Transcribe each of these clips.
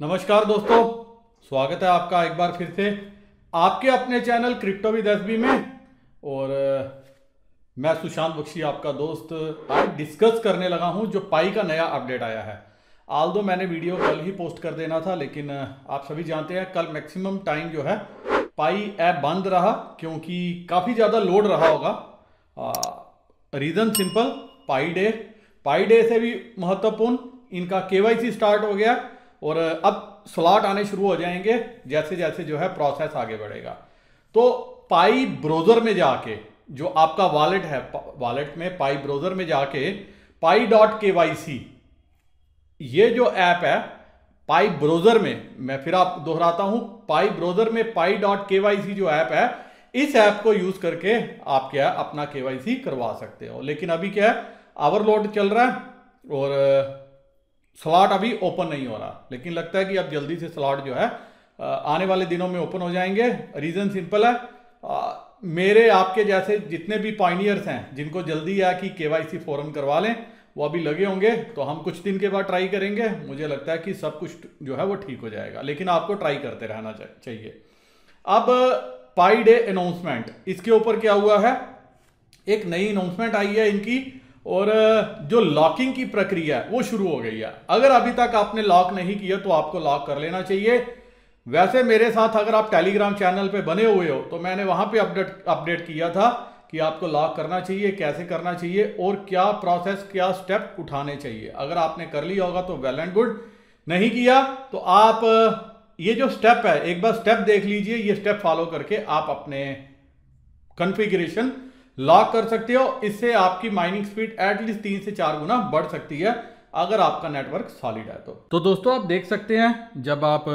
नमस्कार दोस्तों, स्वागत है आपका एक बार फिर से आपके अपने चैनल क्रिप्टो विद एसबी में। और मैं सुशांत बख्शी, आपका दोस्त, आज डिस्कस करने लगा हूँ जो पाई का नया अपडेट आया है। आल दो मैंने वीडियो कल ही पोस्ट कर देना था, लेकिन आप सभी जानते हैं, कल मैक्सिमम टाइम जो है, पाई ऐप बंद रहा, क्योंकि काफ़ी ज़्यादा लोड रहा होगा। Reason simple Pi day. Pi day से भी महत्वपूर्ण, इनका केवाईसी स्टार्ट हो गया। और अब स्लॉट आने शुरू हो जाएँगे जैसे जैसे जो है प्रोसेस आगे बढ़ेगा। तो पाई ब्राउज़र में जाके जो आपका वॉलेट है वॉलेट में पाई ब्राउज़र में जाके पाई डॉट के वाई सी ये जो ऐप है पाई ब्राउज़र में मैं फिर आप दोहराता हूँ पाई ब्राउज़र में पाई डॉट के वाई सी जो ऐप है इस ऐप को यूज़ करके आप क्या है, अपना के वाई सी करवा सकते हो। लेकिन अभी क्या है ओवरलोड चल रहा है और स्लॉट अभी ओपन नहीं हो रहा। लेकिन लगता है कि अब जल्दी से स्लॉट जो है आने वाले दिनों में ओपन हो जाएँगे। रीज़न सिंपल है। मेरे आपके जैसे जितने भी पाइनियर्स हैं, जिनको जल्दी है कि केवाईसी फ़ौरन करवा लें, वो अभी लगे होंगे तो हम कुछ दिन के बाद ट्राई करेंगे। मुझे लगता है कि सब कुछ जो है वो ठीक हो जाएगा। लेकिन आपको ट्राई करते रहना चाहिए। अब पाई डे अनाउंसमेंट इसके ऊपर क्या हुआ है? एक नई अनाउंसमेंट आई है इनकी। और जो लॉकिंग की प्रक्रिया है, वो शुरू हो गई है। अगर अभी तक आपने लॉक नहीं किया तो आपको लॉक कर लेना चाहिए। वैसे मेरे साथ अगर आप टेलीग्राम चैनल पे बने हुए हो तो मैंने वहाँ पे अपडेट अपडेट किया था कि आपको लॉक करना चाहिए, कैसे करना चाहिए, और क्या प्रोसेस क्या स्टेप उठाने चाहिए। अगर आपने कर लिया होगा तो वेल एंड गुड नहीं किया तो आप, ये जो स्टेप है, एक बार स्टेप देख लीजिए, ये स्टेप फॉलो करके आप अपने कॉन्फ़िगरेशन लॉक कर सकते हो, इससे आपकी माइनिंग स्पीड एटलीस्ट तीन से चार गुना बढ़ सकती है, अगर आपका नेटवर्क सॉलिड है तो। तो दोस्तों, आप देख सकते हैं, जब आप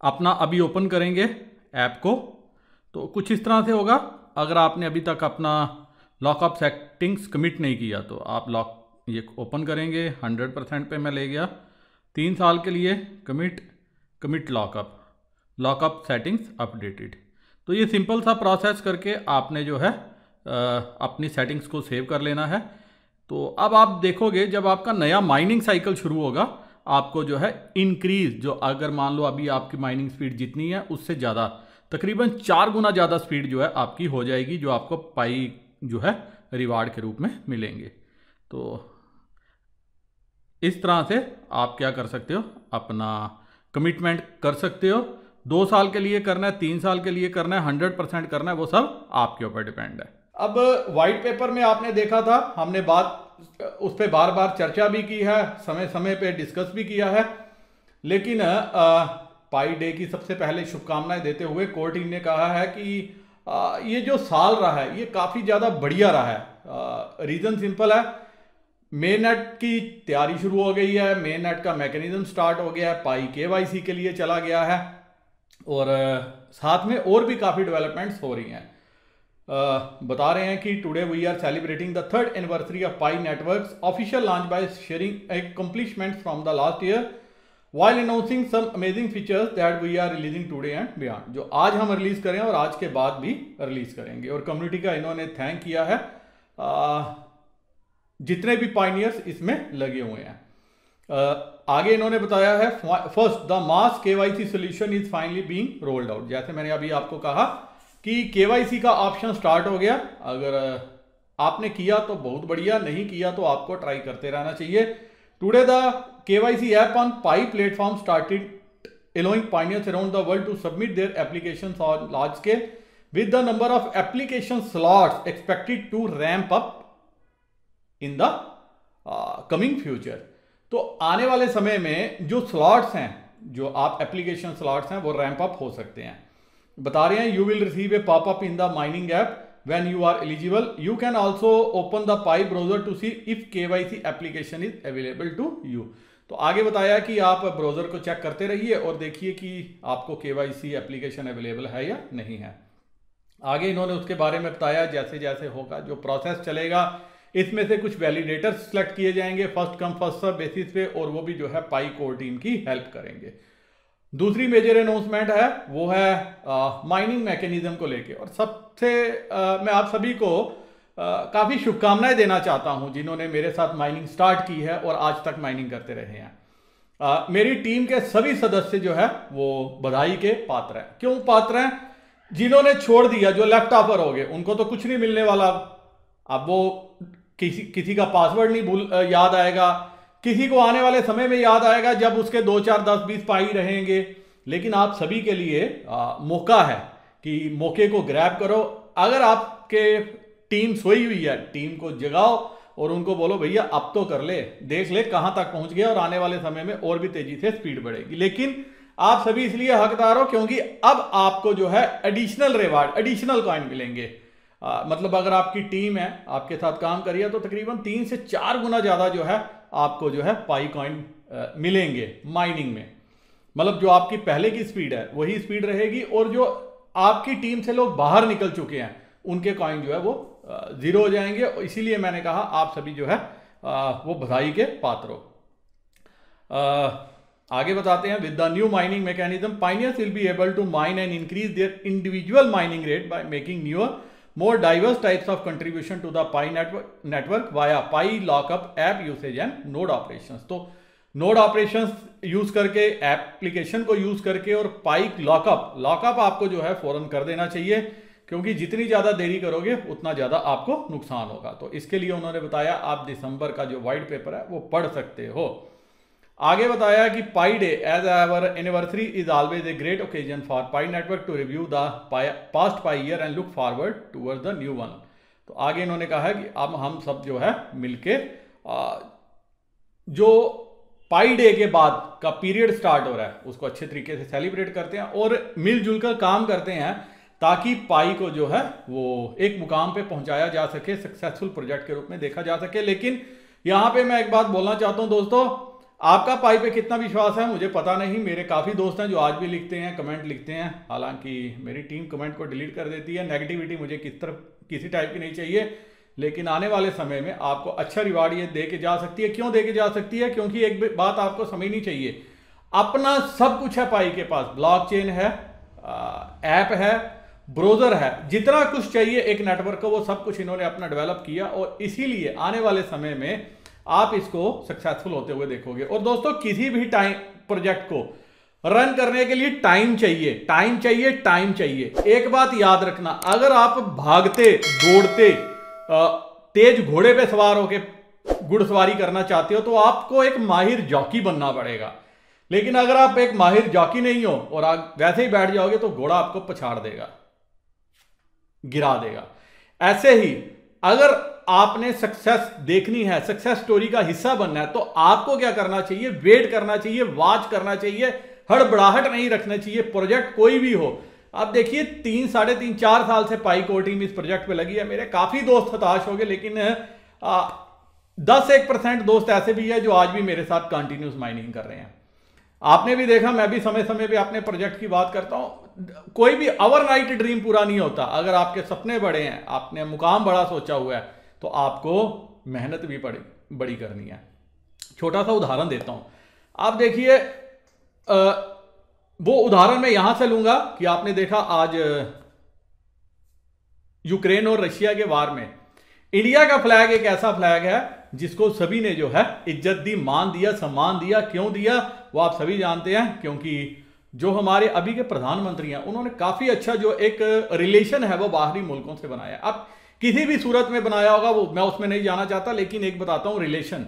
अपना अभी ओपन करेंगे ऐप को तो कुछ इस तरह से होगा, अगर आपने अभी तक अपना लॉकअप सेटिंग्स कमिट नहीं किया तो आप लॉक ये ओपन करेंगे हंड्रेड परसेंट पे मैं ले गया, तीन साल के लिए commit commit lockup lockup settings updated तो ये सिंपल सा प्रोसेस करके आपने जो है अपनी सेटिंग्स को सेव कर लेना है। तो अब आप देखोगे जब आपका नया माइनिंग साइकिल शुरू होगा, आपको जो है इंक्रीज जो अगर मान लो अभी आपकी माइनिंग स्पीड जितनी है, उससे ज़्यादा, तकरीबन चार गुना ज़्यादा स्पीड जो है आपकी हो जाएगी, जो आपको पाई जो है रिवार्ड के रूप में मिलेंगे। तो इस तरह से आप क्या कर सकते हो? अपना कमिटमेंट कर सकते हो। दो साल के लिए करना है, तीन साल के लिए करना है हंड्रेड परसेंट करना है, वो सब आपके ऊपर डिपेंड है। अब वाइट पेपर में आपने देखा था हमने बात उस पर बार बार चर्चा भी की है समय समय पे डिस्कस भी किया है। लेकिन पाई डे की सबसे पहले शुभकामनाएँ देते हुए कोर्ट टीम ने कहा है कि अ, ये जो साल रहा है ये काफ़ी ज़्यादा बढ़िया रहा है। रीज़न सिंपल है। मे नेट की तैयारी शुरू हो गई है मे नेट का मैकेनिज्म स्टार्ट हो गया है पाई के के लिए चला गया है। और साथ में और भी काफ़ी डेवलपमेंट्स हो रही हैं। बता रहे हैं कि today we are celebrating the third anniversary of Pi networks official launch by sharing accomplishments from the last year while announcing some amazing features that we are releasing today and beyond जो आज हम release करें और आज के बाद भी release करेंगे। और कम्युनिटी का इन्होंने थैंक किया है। अ, जितने भी पाइनियर्स इसमें लगे हुए हैं। आगे इन्होंने बताया है first the mass KYC solution is finally being rolled out जैसे मैंने अभी आपको कहा कि केवाईसी का ऑप्शन स्टार्ट हो गया। अगर आपने किया तो बहुत बढ़िया, नहीं किया तो आपको ट्राई करते रहना चाहिए। Today the KYC app on Pi platform started allowing pioneers around the world to submit their applications on large scale. With the number of application slots expected to ramp up in the coming future तो आने वाले समय में जो slots हैं, जो आप application slots हैं, वो रैंप अप हो सकते हैं। बता रहे हैं you will receive a pop up in the mining app when you are eligible. You can also open the pi browser to see if KYC application is available to you. तो आगे बताया कि आप ब्राउज़र को check करते रहिए और देखिए कि आपको KYC एप्लीकेशन अवेलेबल है या नहीं है। आगे इन्होंने उसके बारे में बताया, जैसे जैसे होगा, जो प्रोसेस चलेगा, इसमें से कुछ वैलिडेटर्स सेलेक्ट किए जाएँगे first come first serve basis पे, और वो भी जो है पाई कोर टीम की हेल्प करेंगे। दूसरी मेजर अनाउंसमेंट है वो है माइनिंग मैकेनिज्म को लेके। और सबसे मैं आप सभी को काफ़ी शुभकामनाएँ देना चाहता हूँ जिन्होंने मेरे साथ माइनिंग स्टार्ट की है और आज तक माइनिंग करते रहे हैं। आ, मेरी टीम के सभी सदस्य जो है वो बधाई के पात्र हैं। क्यों पात्र हैं? जिन्होंने छोड़ दिया जो लेफ़्ट ऑफ़र हो गए उनको तो कुछ नहीं मिलने वाला। अब वो किसी किसी का पासवर्ड नहीं भूल याद आएगा। किसी को आने वाले समय में याद आएगा जब उसके दो चार दस बीस पाई रहेंगे। लेकिन आप सभी के लिए आ, मौका है कि मौके को ग्रैब करो। अगर आपके टीम सोई हुई है टीम को जगाओ और उनको बोलो भैया अब तो कर ले देख ले कहाँ तक पहुँच गया और आने वाले समय में और भी तेज़ी से स्पीड बढ़ेगी। लेकिन आप सभी इसलिए हकदार हो क्योंकि अब आपको जो है एडिशनल रिवार्ड एडिशनल कॉइन मिलेंगे। आ, मतलब अगर आपकी टीम है आपके साथ काम करिए तो तकरीबन तीन से चार गुना ज़्यादा जो है आपको जो है पाई कॉइन मिलेंगे माइनिंग में। मतलब जो आपकी पहले की स्पीड है, वही स्पीड रहेगी और जो आपकी टीम से लोग बाहर निकल चुके हैं, उनके कॉइन जो है वो ज़ीरो हो जाएँगे। इसीलिए मैंने कहा आप सभी जो है वो बधाई के पात्र हो। आगे बताते हैं with the new mining mechanism pioneers will be able to mine and increase their individual mining rate by making newer more diverse types of contribution to the Pi network, network via Pi lockup app usage and node operations. तो node operations use करके application को use करके और पाई lockup lockup आपको जो है फ़ौरन कर देना चाहिए क्योंकि जितनी ज़्यादा देरी करोगे उतना ज़्यादा आपको नुकसान होगा तो इसके लिए उन्होंने बताया आप दिसंबर का जो व्हाइट पेपर है वो पढ़ सकते हो आगे बताया कि Pi Day as our anniversary is always a great occasion for Pi Network to review the past Pi year and look forward toward the new one तो आगे इन्होंने कहा है कि अब हम सब जो है मिलके जो पाई डे के बाद का पीरियड स्टार्ट हो रहा है, उसको अच्छे तरीके से सेलिब्रेट करते हैं और मिलजुल कर काम करते हैं ताकि पाई को जो है वो एक मुकाम पे पहुँचाया जा सके सक्सेसफुल प्रोजेक्ट के रूप में देखा जा सके। लेकिन यहाँ पे मैं एक बात बोलना चाहता हूँ दोस्तों आपका पाई पे कितना विश्वास है? मुझे पता नहीं। मेरे काफ़ी दोस्त हैं जो आज भी लिखते हैं, कमेंट लिखते हैं। हालाँकि मेरी टीम कमेंट को डिलीट कर देती है। नेगेटिविटी मुझे किस तरफ़, किसी टाइप की नहीं चाहिए। लेकिन आने वाले समय में आपको अच्छा रिवार्ड ये दे के जा सकती है। क्यों दे के जा सकती है? क्योंकि एक बात आपको समझनी चाहिए। अपना सब कुछ है पाई के पास। ब्लॉक चेन है ऐप है, ब्रोजर है। जितना कुछ चाहिए एक नेटवर्क को, वो सब कुछ इन्होंने अपना डेवलप किया। और इसीलिए आने वाले समय में आप इसको सक्सेसफुल होते हुए देखोगे। और दोस्तों, किसी भी टाइम प्रोजेक्ट को रन करने के लिए टाइम चाहिए। टाइम चाहिए टाइम चाहिए। एक बात याद रखना, अगर आप भागते, दौड़ते तेज घोड़े पे सवार होके घुड़सवारी करना चाहते हो तो आपको एक माहिर जॉकी बनना पड़ेगा। लेकिन अगर आप एक माहिर जॉकी नहीं हो, और आप वैसे ही बैठ जाओगे तो घोड़ा आपको पछाड़ देगा, गिरा देगा। ऐसे ही, अगर आपने सक्सेस देखनी है सक्सेस स्टोरी का हिस्सा बनना है तो आपको क्या करना चाहिए? वेट करना चाहिए वॉच करना चाहिए हड़बड़ाहट नहीं रखना चाहिए प्रोजेक्ट कोई भी हो। अब देखिए तीन साढ़े तीन चार साल से पाई को टीम इस प्रोजेक्ट पे लगी है। मेरे काफ़ी दोस्त हताश हो गए लेकिन आ, दस एक परसेंट दोस्त ऐसे भी है जो आज भी मेरे साथ कंटिन्यूस माइनिंग कर रहे हैं। आपने भी देखा मैं भी समय समय पे अपने प्रोजेक्ट की बात करता हूँ। कोई भी ओवरनाइट ड्रीम पूरा नहीं होता। अगर आपके सपने बड़े हैं आपने मुकाम बड़ा सोचा हुआ है तो आपको मेहनत भी बड़ी बड़ी करनी है। छोटा सा उदाहरण देता हूँ। आप देखिए वो उदाहरण मैं यहाँ से लूँगा कि आपने देखा आज यूक्रेन और रशिया के वार में। इंडिया का फ्लैग एक ऐसा फ्लैग है जिसको सभी ने जो है इज़्ज़त दी, मान दिया, सम्मान दिया। क्यों दिया? वो आप सभी जानते हैं, क्योंकि जो हमारे अभी के प्रधानमंत्री हैं, उन्होंने काफ़ी अच्छा जो एक रिलेशन है वो बाहरी मुल्कों से बनाया अब किसी भी सूरत में बनाया होगा वो मैं उसमें नहीं जाना चाहता लेकिन एक बताता हूँ रिलेशन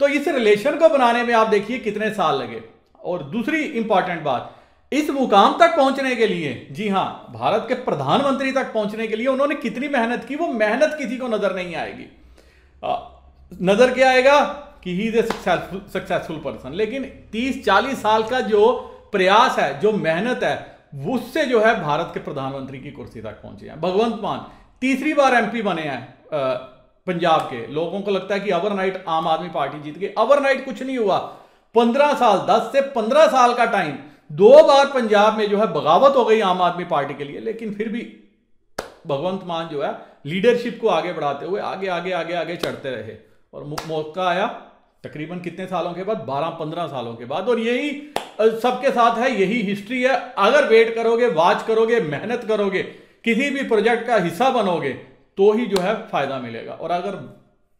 तो इस रिलेशन को बनाने में आप देखिए कितने साल लगे। और दूसरी इंपॉर्टेंट बात इस मुकाम तक पहुँचने के लिए जी हाँ भारत के प्रधानमंत्री तक पहुँचने के लिए उन्होंने कितनी मेहनत की वो मेहनत किसी को नज़र नहीं आएगी। आ, नज़र क्या आएगा कि he is a successful person लेकिन 30-40 साल का जो प्रयास है जो मेहनत है उससे जो है भारत के प्रधानमंत्री की कुर्सी तक पहुँचे हैं। भगवंत मान तीसरी बार एमपी बने हैं पंजाब के। लोगों को लगता है कि ओवरनाइट आम आदमी पार्टी जीत गई। ओवरनाइट कुछ नहीं हुआ। पंद्रह साल, दस से पंद्रह साल का टाइम दो बार पंजाब में जो है बगावत हो गई आम आदमी पार्टी के लिए, लेकिन फिर भी भगवंत मान जो है लीडरशिप को आगे बढ़ाते हुए आगे आगे आगे आगे चढ़ते रहे। और मौका आया तकरीबन कितने सालों के बाद? बारह, पंद्रह सालों के बाद। और यही सबके साथ है, यही हिस्ट्री है। अगर वेट करोगे वॉच करोगे, मेहनत करोगे किसी भी प्रोजेक्ट का हिस्सा बनोगे तो ही जो है फ़ायदा मिलेगा। और अगर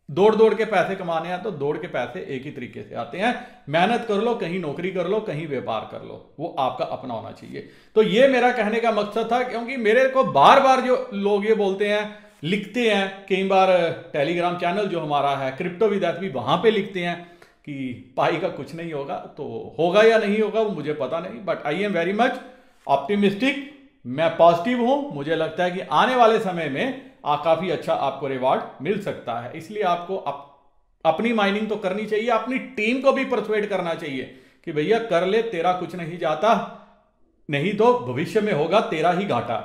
दौड़ दौड़ के पैसे कमाने हैं तो दौड़ के पैसे एक ही तरीके से आते हैं। मेहनत कर लो, कहीं नौकरी कर लो, कहीं व्यापार कर लो, वो आपका अपना होना चाहिए। तो ये मेरा कहने का मकसद था, क्योंकि मेरे को बार बार जो लोग ये बोलते हैं, लिखते हैं, कई बार टेलीग्राम चैनल जो हमारा है, क्रिप्टो विदात भी वहाँ पे लिखते हैं कि पाई का कुछ नहीं होगा तो होगा या नहीं होगा, वो मुझे पता नहीं but I am very much optimistic मैं पॉजिटिव हूँ मुझे लगता है कि आने वाले समय में आ, काफ़ी अच्छा आपको रिवार्ड मिल सकता है। इसलिए आपको अप, अपनी माइनिंग तो करनी चाहिए अपनी टीम को भी परसुएट करना चाहिए कि भैया कर ले तेरा कुछ नहीं जाता नहीं तो भविष्य में होगा तेरा ही घाटा।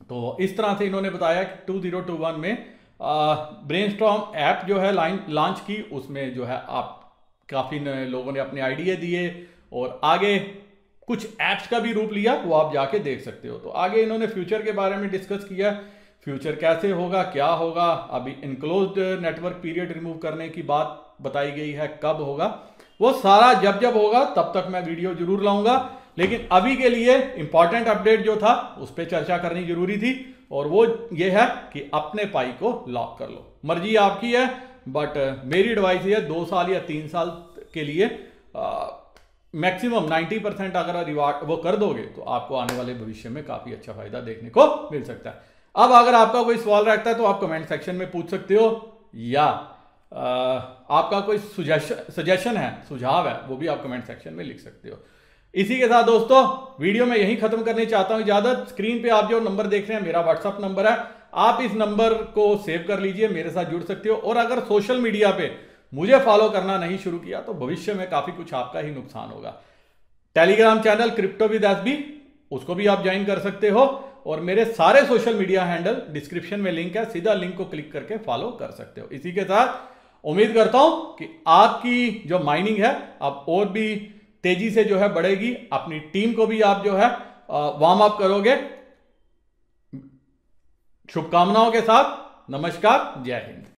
तो इस तरह से इन्होंने बताया कि टू ज़ीरो टू वन में ब्रेन स्ट्रॉम ऐप जो है लाइन लॉन्च की उसमें जो है आप काफ़ी लोगों ने अपने आइडिया दिए और आगे कुछ ऐप्स का भी रूप लिया, वो आप जाके देख सकते हो। तो आगे इन्होंने फ्यूचर के बारे में डिस्कस किया। फ्यूचर कैसे होगा, क्या होगा? अभी इनक्लोज नेटवर्क पीरियड रिमूव करने की बात बताई गई है, कब होगा? वो सारा जब जब होगा, तब तक मैं वीडियो ज़रूर लाऊँगा। लेकिन अभी के लिए इंपॉर्टेंट अपडेट जो था, उस पर चर्चा करनी ज़रूरी थी। और वो ये है कि अपने पाई को लॉक कर लो। मर्ज़ी आपकी है बट मेरी एडवाइस ये दो साल या तीन साल के लिए मैक्सिमम 90 परसेंट अगर रिवार्ड वो कर दोगे तो आपको आने वाले भविष्य में काफ़ी अच्छा फ़ायदा देखने को मिल सकता है। अब अगर आपका कोई सवाल रहता है तो आप कमेंट सेक्शन में पूछ सकते हो या आ, आपका कोई सजेशन है सुझाव है वो भी आप कमेंट सेक्शन में लिख सकते हो। इसी के साथ दोस्तों वीडियो में यही खत्म करने चाहता हूँ इजाज़त। स्क्रीन पे आप जो नंबर देख रहे हैं मेरा व्हाट्सअप नंबर है। आप इस नंबर को सेव कर लीजिए मेरे साथ जुड़ सकते हो। और अगर सोशल मीडिया पे मुझे फॉलो करना नहीं शुरू किया तो भविष्य में काफ़ी कुछ आपका ही नुकसान होगा। टेलीग्राम चैनल क्रिप्टो विद भी उसको भी आप ज्वाइन कर सकते हो, और मेरे सारे सोशल मीडिया हैंडल डिस्क्रिप्शन में लिंक है, सीधा लिंक को क्लिक करके फॉलो कर सकते हो। इसी के साथ उम्मीद करता हूँ कि आपकी जो माइनिंग है, अब और भी तेज़ी से जो है बढ़ेगी, अपनी टीम को भी आप जो है वार्म अप करोगे। शुभकामनाओं के साथ, नमस्कार, जय हिंद।